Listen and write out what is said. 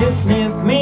His name's me.